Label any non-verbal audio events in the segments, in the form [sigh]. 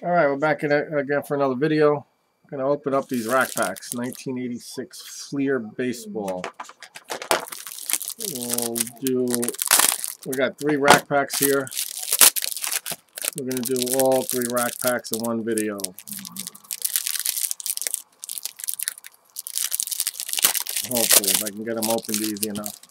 All right, we're back in again for another video. I'm Gonna open up these rack packs. 1986 Fleer baseball. We'll do. We got three rack packs here. We're gonna do all three rack packs in one video. Hopefully, if I can get them opened easy enough.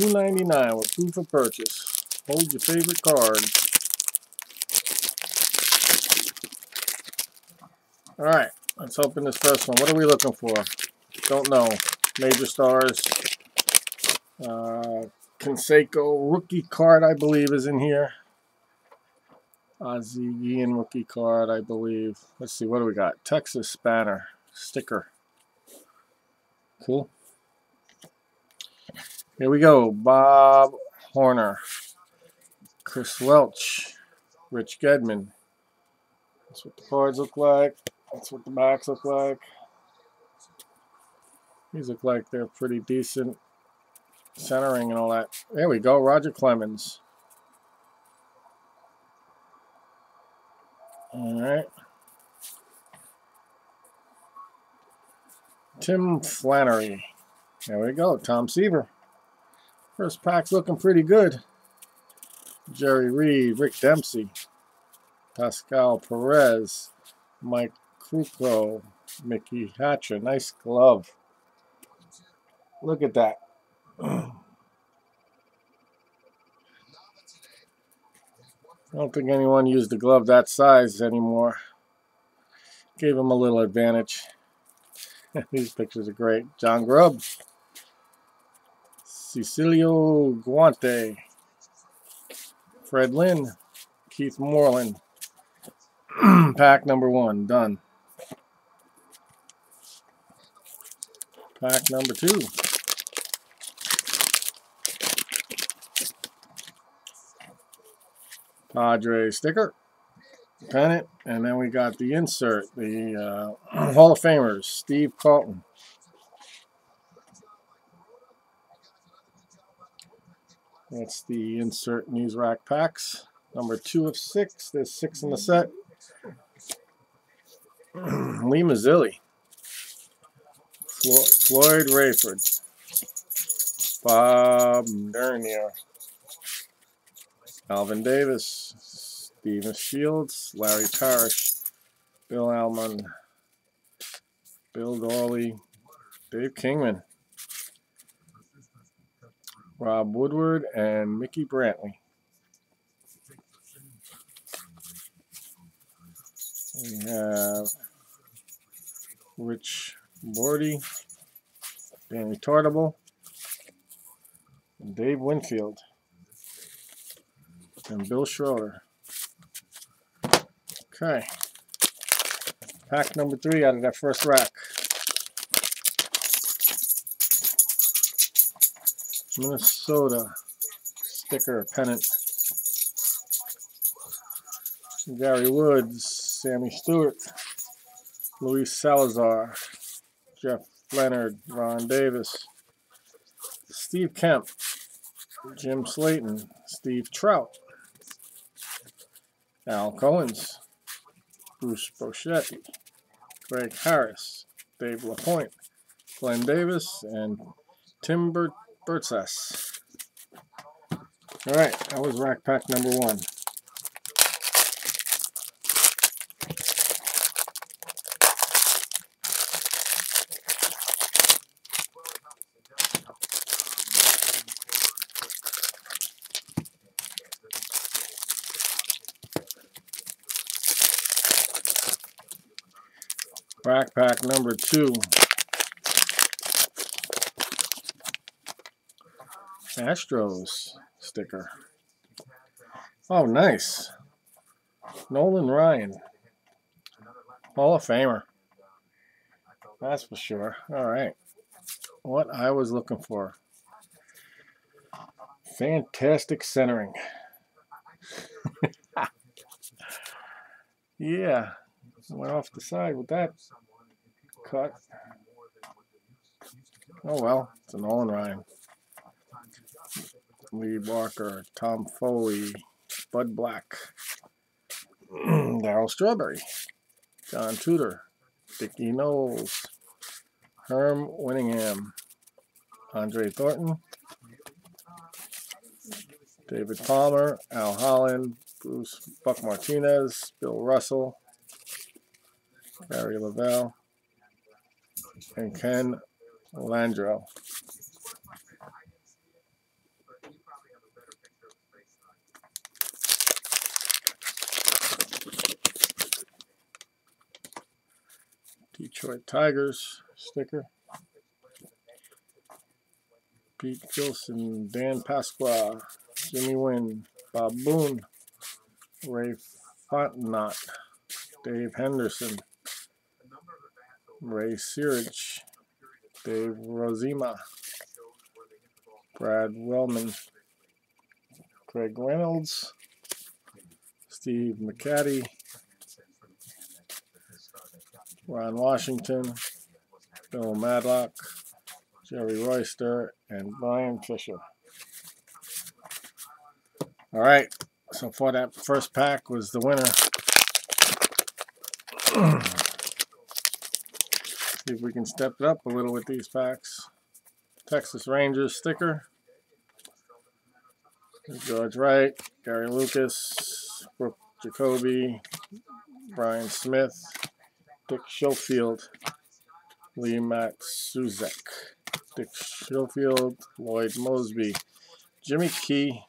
Only two ninety nine with proof of purchase. Hold your favorite card. Alright, let's open this first one. What are we looking for? Don't know. Major stars. Uh, Canseco rookie card, I believe, is in here. Ozzie Guillen rookie card, I believe. Let's see, what do we got? Texas banner sticker. Cool. Here we go. Bob Horner, Chris Welsh, Rich Gedman. That's what the cards look like. That's what the backs look like. These look like they're pretty decent centering and all that. There we go. Roger Clemens. All right. Tim Flannery. There we go. Tom Seaver. First pack's looking pretty good. Jerry Reed, Rick Dempsey, Pascual Perez, Mike Krukow, Mickey Hatcher. Nice glove. Look at that. I don't think anyone used a glove that size anymore. Gave him a little advantage. [laughs] These pictures are great. John Grubb. Cecilio Guante. Fred Lynn. Keith Moreland. [clears throat] Pack number one. Done. Pack number two. Padre sticker, pennant, and then we got the insert, the uh, [clears throat] Hall of Famers, Steve Carlton. That's the insert news rack packs. Number two of six. There's six in the set. [clears throat] Lee Mazzilli. Flo Floyd Rayford. Bob Dernier. Alvin Davis, Steven Shields, Larry Parrish, Bill Almon, Bill Dawley, Dave Kingman, Rob Woodward, and Mickey Brantley. We have Rich Bordi, Dan Retardable, and Dave Winfield and Bill Schroeder. Okay. Pack number three out of that first rack. Minnesota sticker pennant. Gary Woods, Sammy Stewart, Luis Salazar, Jeff Leonard, Ron Davis, Steve Kemp, Jim Slaton, Steve Trout, Al Collins, Bruce Bochte, Greg Harris, Dave LaPoint, Glenn Davis, and Tim Bert Bertzess. All right, that was rack pack number one. Rack pack number two. Astros sticker. Oh, nice. Nolan Ryan. Hall of Famer. That's for sure. All right. What I was looking for. Fantastic centering. [laughs] yeah. Went off the side with that cut. Oh well, it's an Nolan Ryan. Lee Barker, Tom Foley, Bud Black, [clears throat] Darryl Strawberry, John Tudor, Dickie Noles, Herm Winningham, Andre Thornton, David Palmer, Al Holland, Bruce Buck Martinez, Bill Russell, Barry Lavelle, and Ken Landreaux. Detroit Tigers sticker. Pete Gilson, Dan Pasqua, Jimmy Winn, Bob Boone, Ray Fontenot, Dave Henderson, Ray Searage, Dave Rozema, Brad Wellman, Craig Reynolds, Steve McCatty, Ron Washington, Bill Madlock, Jerry Royster, and Brian Fisher. All right, so for that first pack was the winner. [clears throat] See if we can step it up a little with these packs. Texas Rangers sticker. George Wright, Gary Lucas, Brook Jacoby, Brian Smith, Dick Schofield, Lee Matuszek, Dick Schofield, Lloyd Moseby, Jimmy Key,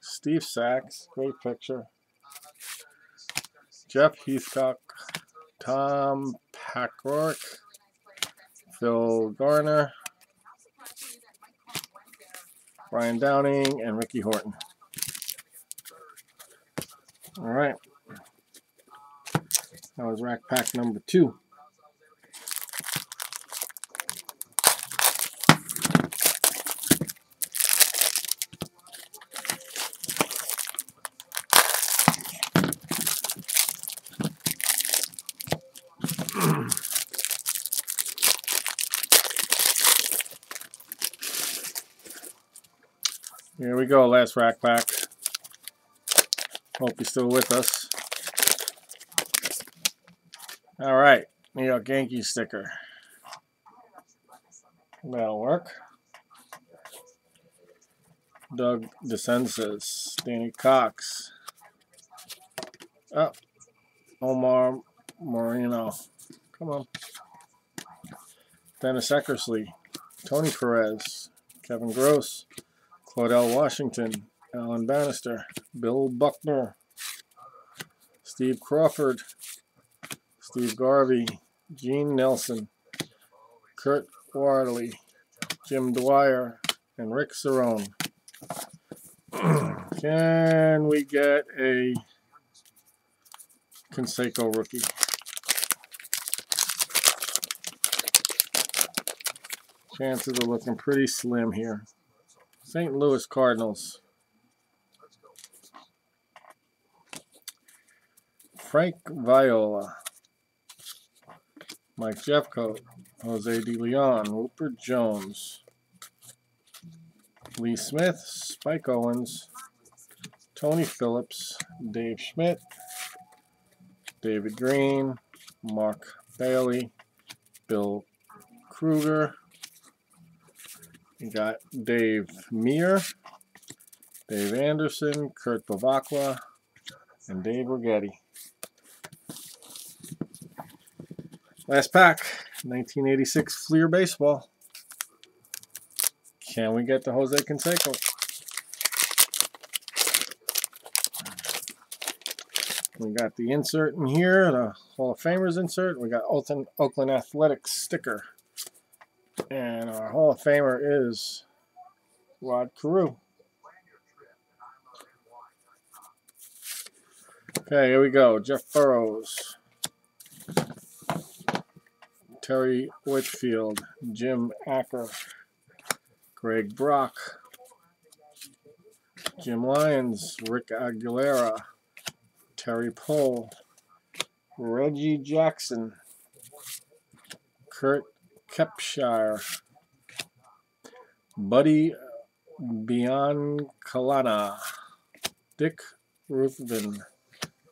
Steve Sax, great picture, Jeff Heathcock, Tom Paciorek, Phil Garner, Brian Downing, and Ricky Horton. All right. That was rack pack number two. Here we go, last rack pack. Hope you're still with us. All right, New York Yankees sticker. That'll work. Doug DeCinces, Danny Cox. Oh, Omar Moreno. Come on. Dennis Eckersley, Tony Perez, Kevin Gross, Claudell Washington, Alan Bannister, Bill Buckner, Steve Crawford, Steve Garvey, Gene Nelson, Curt Wardle, Jim Dwyer, and Rick Cerone. [clears throat] Can we get a Canseco rookie? Chances are looking pretty slim here. St. Louis Cardinals. Frank Viola. Mike Jeffcoat. Jose De Leon. Rupert Jones. Lee Smith. Spike Owens. Tony Phillips. Dave Schmidt. David Green. Mark Bailey. Bill Krueger. You got Dave Meier, Dave Anderson, Kurt Bevacqua, and Dave Righetti. Last pack, 1986 Fleer Baseball. Can we get the Jose Canseco? We got the insert in here, the Hall of Famers insert. We got Oakland, Oakland Athletics sticker. And our Hall of Famer is Rod Carew. Okay, here we go. Jeff Burroughs. Terry Whitfield. Jim Acker. Greg Brock. Jim Lyons. Rick Aguilera. Terry Puhl. Reggie Jackson, Kurt Kepshire, Buddy Biancalana, Dick Ruthven,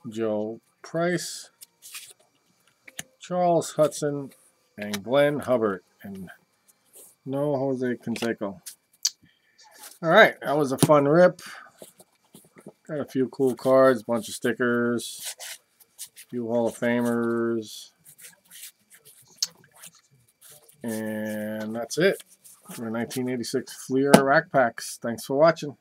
Joe Price, Charles Hudson, and Glenn Hubbard, and no Jose Canseco. All right, that was a fun rip. Got a few cool cards, bunch of stickers, a few Hall of Famers, and that's it for 1986 Fleer Rack Packs. Thanks for watching.